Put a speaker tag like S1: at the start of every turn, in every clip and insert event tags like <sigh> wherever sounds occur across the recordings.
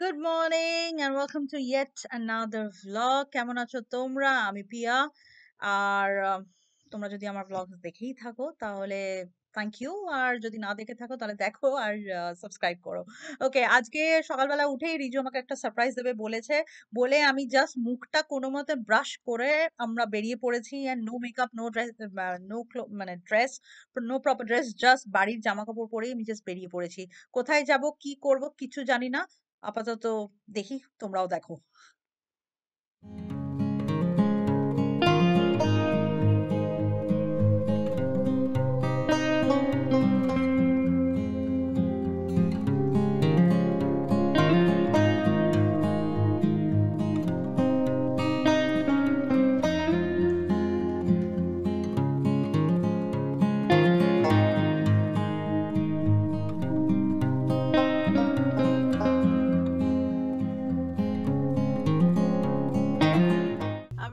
S1: Good morning and welcome to yet another vlog কেমন আছো তোমরা? আমি পিয়া আর তোমরা যদি আমার ব্লগ দেখেই থাকো, তাহলে থ্যাংক ইউ আর যদি না দেখে থাকো, তাহলে দেখো আর সাবস্ক্রাইব করো। ওকে আজকে সকালবেলা উঠেই রিজু আমাকে একটা সারপ্রাইজ দেবে বলেছে। বলে আমি জাস্ট মুখটা কোনো মতে ব্রাশ করে আমরা বেরিয়ে পড়েছি and no makeup no dress no মানে dress no proper dress just বাড়ির জামা কাপড় পরেই আমি জাস্ট বেরিয়ে পড়েছি। কোথায় যাব, কি করব, কিছু জানি না। আপাতত দেখি তোমরাও দেখো।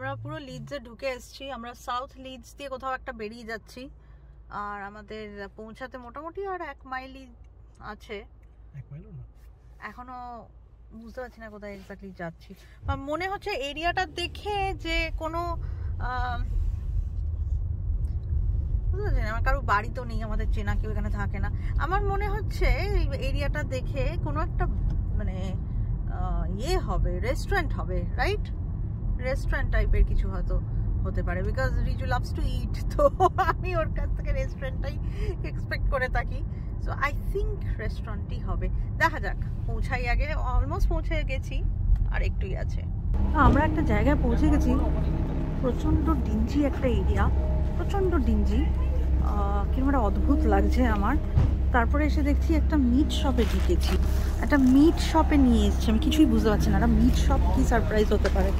S1: আমরা পুরো লিডসে ঢুকে এসেছি। আমরা সাউথ লিডস দিয়ে কোথাও একটা বেরিয়ে যাচ্ছি। আর আমাদের পৌঁছাতে মোটামুটি আর এক মাইলই আছে। এখনও বুঝতে পারছি না কোথায় এক্স্যাক্টলি যাচ্ছি। মনে হচ্ছে এরিয়াটা দেখে যে কোনো বুঝতে পারছি আমার কারও বাড়ি তো নেই আমাদের চেনা কেউ এখানে থাকে না। আমার মনে হচ্ছে এই এরিয়াটা দেখে কোনো একটা মানে ইয়ে হবে রেস্টুরেন্ট হবে রাইট রেস্টুরেন্ট টাইপের কিছু হয়তো হতে পারে because Riju loves to eat তো আমি ওর কাছ থেকে রেস্টুরেন্টটাই এক্সপেক্ট করে থাকি। সো আই থিঙ্ক রেস্টুরেন্টই হবে। দেখা যাক, পৌঁছাই আগে অলমোস্ট পৌঁছে গেছি, আর একটুই আছে। আমরা একটা জায়গায় পৌঁছে গেছি। প্রচণ্ড ডিঞ্জি একটা এরিয়া প্রচণ্ড ডিঞ্জি কীরকম একটা অদ্ভুত লাগছে আমার। তারপরে এসে দেখছি একটা মিট শপে ঢুকেছি। একটা মিট শপে নিয়ে এসেছি, আমি কিছুই বুঝতে পারছি না, একটা মিট শপ কি সারপ্রাইজ হতে পারে।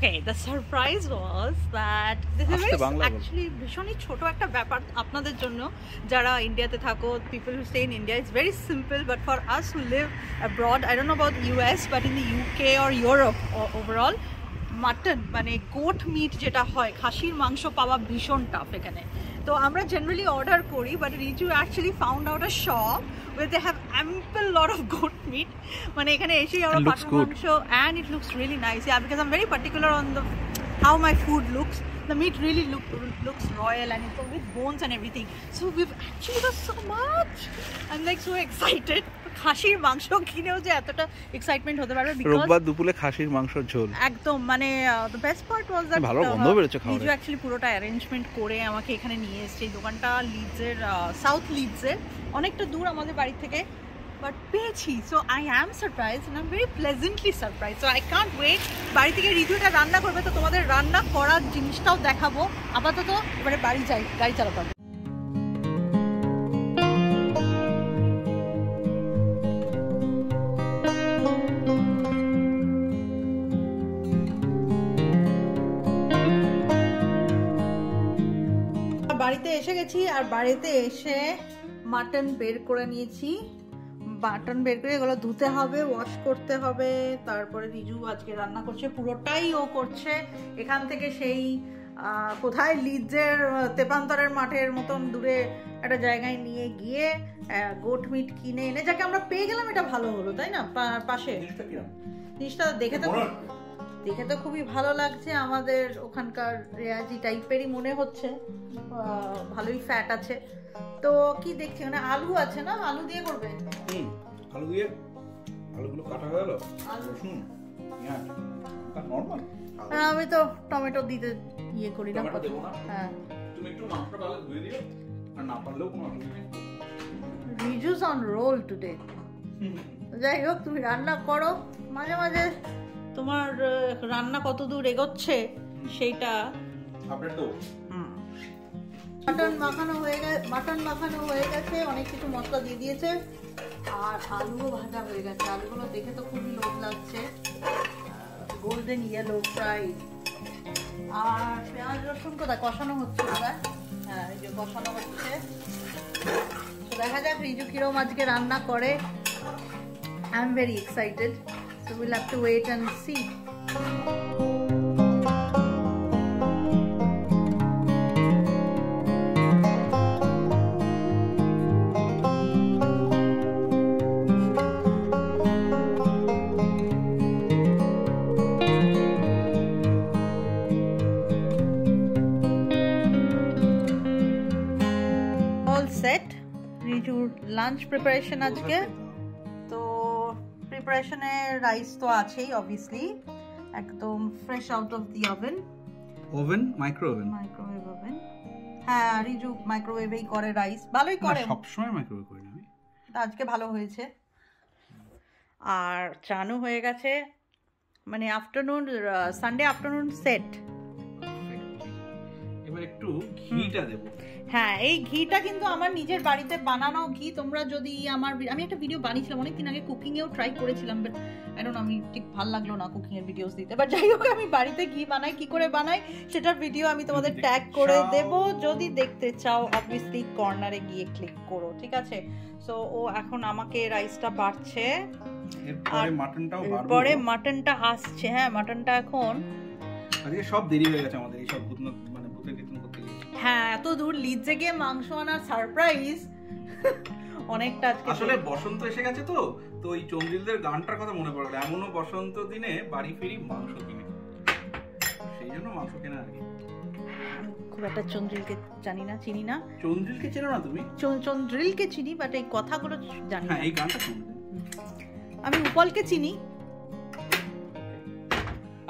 S1: Okay the surprise was
S2: that this is.
S1: Actually ভীষণই ছোট একটা ব্যাপার আপনাদের জন্য যারা ইন্ডিয়াতে থাকো people who stay in India it's very simple but for us who live abroad I don't know about US but in the UK or Europe overall mutton মানে গোট মিট যেটা হয় খাসির মাংস পাওয়া ভীষণ টাফ এখানে তো আমরা জেনারেলি অর্ডার করি but Riju actually found out a shop where they have ample lot of goat meat মানে এখানে এসেই আমরা
S2: And looks
S1: পাঠার
S2: good.
S1: মাংস and it looks really nice yeah because I'm very particular on the how my food looks the meat really look, looks royal and it's with bones and everything so we've actually got so much I'm like so excited খাসির মাংস কিনেও যে এতটা excitement হতে পারবে
S2: রোববার দুপুরে খাসির মাংসর ঝোল।
S1: একদম মানে the best part was that
S2: ভালো গন্ধ বেরোচ্ছে খাবারে।
S1: নিজু অ্যাকচুয়ালি পুরোটা অ্যারেঞ্জমেন্ট করে আমাকে এখানে নিয়ে এসেছে। এই দোকানটা লিডসের সাউথ লিডসের অনেকটা দূর আমাদের বাড়ি থেকে বাট পেয়েছি। So I am surprise I am very pleasantly surprise so I can't wait বাড়ি থেকে রিজুটা রান্না করবে তো তোমাদের রান্না করার জিনিসটাও দেখাবো। আপাতত এবারে বাড়ি যাই গাড়ি চালাতে এসে গেছি আর বাড়িতে এসে মাটন বের করে নিয়েছি। মাটন বের করে এগুলো ধুতে হবে ওয়াশ করতে হবে। তারপরে রিজু আজকে রান্না করছে পুরোটাই ও করছে। এখান থেকে সেই কোথায় লিজের তেপান্তরের মাঠের মতন দূরে একটা জায়গায় নিয়ে গিয়ে গোট মিট কিনে এনে যাকে আমরা পেয়ে গেলাম এটা ভালো হলো তাই না? পাশে। জিনিসটা দেখে তো দেখে তো খুবই ভালো লাগছে আমাদের ওখানকার রেয়াজি টাইপেরই মনে হচ্ছে। ভালোই ফ্যাট আছে। তো কি দেখছি? মানে আলু আছে না? আলু দিয়ে করবে?
S2: হুম আলু দিয়ে। আলুগুলো কাটা হয়ে গেল? রসুন পেঁয়াজ নর্মাল
S1: আমি তো টমেটো দিতে ইয়ে করি না।
S2: টমেটো দেবো না?
S1: হ্যাঁ।
S2: তুমি একটু মাংসটা তাহলে ধুয়ে দিও। আর না পারলেও কোনো অসুবিধা নেই।
S1: রিজুস অন রোল টুডে যাই হোক তুমি রান্না করো। মাঝে মাঝে তোমার রান্না কত দূর এগোচ্ছে সেইটা
S2: আপডেট
S1: মাটন মাখানো হয়ে গেছে মাটন মাখানো হয়ে গেছে অনেক কিছু মশলা দিয়ে দিয়েছে। আর আলুও ভাজা হয়ে গেছে। আলুগুলো দেখে তো খুবই লোভ লাগছে। গোল্ডেন ইয়েলো ফ্রাই আর পেঁয়াজ রসুন কোথায়? কষানো হচ্ছে এবার হ্যাঁ এই যে কষানো হচ্ছে। দেখা যাক রিজু কিরম আজকে রান্না করে। I am very excited So we'll have to wait and see. রিজুর লাঞ্চ প্রিপারেশন আজকে। তো প্রিপারেশনে রাইস তো আছেই অবভিয়াসলি একদম fresh out of the oven
S2: oven micro oven
S1: microwave oven হ্যাঁ রিজু মাইক্রোওয়েভেই করে রাইস ভালোই করে।
S2: সবসময় মাইক্রোওয়েভ করি আমি।
S1: আজকে ভালো হয়েছে। আর চানও হয়ে গেছে। মানে আফটারনুন সানডে আফটারনুন সেট
S2: একটু ঘিটা দেবো।
S1: হ্যাঁ এই ঘিটা কিন্তু আমার নিজের বাড়িতে বানানো ঘি। তোমরা যদি আমার আমি একটা ভিডিও বানিয়েছিলাম অনেকদিন আগে কুকিং এও ট্রাই করেছিলাম বাট আই ডোন্ট আমি ঠিক ভালো লাগল না কুকিং এর ভিডিওস দিতে। বাট যাই হোক আমি বাড়িতে ঘি বানাই কি করে বানাই সেটার ভিডিও আমি তোমাদের ট্যাগ করে। দেব। যদি দেখতে চাও অবভিয়াসলি কর্নারে গিয়ে ক্লিক করো ঠিক আছে? সো ও এখন আমাকে রাইসটা বাড়ছে।
S2: এরপরে মাটনটাও বাড়বো।
S1: পরে মাটনটা আসছে। হ্যাঁ মাটনটা এখন
S2: আজকে সব দেরি হয়ে গেছে আমাদের এইসব ভূত
S1: হ্যাঁ এত দূর লিজে গিয়ে মাংস আনার সারপ্রাইজ <laughs> অনেকটা
S2: আসলে বসন্ত এসে গেছে তো তো ওই চন্দ্রিলদের গানটার কথা মনে পড়ে এমনও বসন্ত দিনে বাড়ি ফিরি মাংস কিনে। সেই জন্য মাংস কেনা আর কি।
S1: খুব একটা চন্দ্রিলকে জানি না চিনি না।
S2: চন্দ্রিলকে চেনো না তুমি?
S1: চন্দ্রিলকে চিনি বাট এই কথাগুলো জানি না।
S2: হ্যাঁ এই গানটা শুনবে
S1: আমি উপলকে চিনি।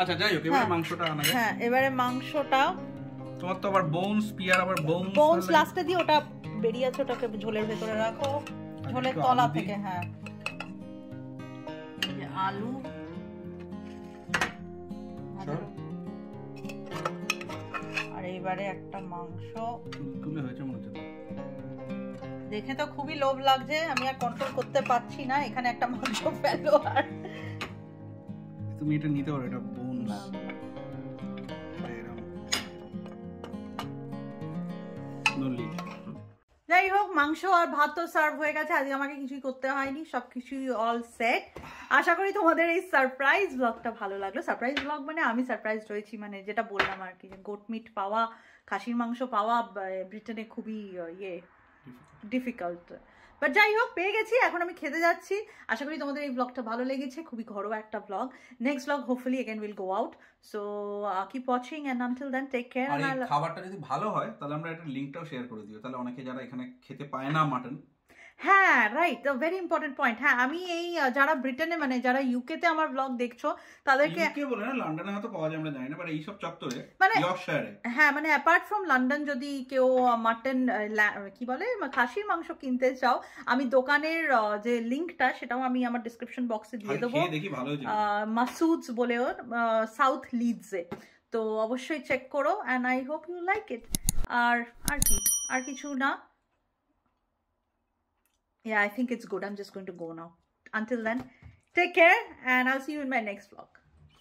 S2: আচ্ছা যাই হোক এবার
S1: হ্যাঁ।
S2: মাংসটা আনা
S1: হ্যাঁ এবারে মাংসটা
S2: তোমার তো আবার বোনস পিয়ার আবার বোনস
S1: বোনস লাস্টে দিয়ে ওটা বেরিয়ে আছে ওটাকে ঝোলের ভেতরে রাখো। ঝোলের
S2: একটু
S1: তলা থেকে হ্যাঁ। আলু। আর এইবারে একটা মাংস।
S2: তুলে হয়েছে মনে হচ্ছে
S1: দেখে তো খুবই লোভ লাগছে আমি আর কন্ট্রোল করতে পারছি না এখানে একটা মাংস ফেলো আর
S2: তুমি এটা নিতে পারো এটা বোনস
S1: যাই হোক মাংস আর ভাত তো সার্ভ হয়ে গেছে। আজকে আমাকে কিছুই করতে হয়নি সবকিছুই অল সেট আশা করি তোমাদের এই সারপ্রাইজ ব্লগটা ভালো লাগল। সারপ্রাইজ ব্লগ মানে আমি সারপ্রাইজ রয়েছি মানে যেটা বললাম আর কি গোট মিট পাওয়া খাসির মাংস পাওয়া ব্রিটেনে খুবই ইয়ে ডিফিকাল্ট বাট যাই হোক পেয়ে গেছি এখন আমি খেতে যাচ্ছি। আশা করি তোমাদের এই ব্লগটা ভালো লেগেছে খুবই ঘরোয়া একটা vlog next vlog hopefully again will go out so keep watching and until then
S2: take care খাবারটা যদি ভালো হয় তাহলে আমরা একটা লিঙ্কটাও শেয়ার করে দিও। তাহলে অনেকে যারা এখানে খেতে পায় না মাটন
S1: হ্যাঁ রাইট ভেরি ইম্পর্টেন্ট পয়েন্ট হ্যাঁ আমি এই যারা ব্রিটেনে মানে যারা ইউকেতে আমার ব্লগ দেখছ তাদেরকে
S2: ইউকে বলে না লন্ডনে হয়তো পাওয়া যায় আমরা জানি না বাট চত্বরে
S1: মানে-
S2: ইয়র্কশায়ারে
S1: হ্যাঁ মানে অ্যাপার্ট ফ্রম লন্ডন যদি কেউ মাটন কি বলে খাসির মাংস কিনতে চাও আমি দোকানের যে লিঙ্কটা সেটাও আমি আমার ডিসক্রিপশন বক্সে দিয়ে দেবো। মাসুদস বলে ওর সাউথ লিডসে তো অবশ্যই চেক করো and I hope you like it আর আর কি? আর কিছু না? Yeah, I think it's good. I'm just going to go now. Until then, take care and I'll see you in my next vlog.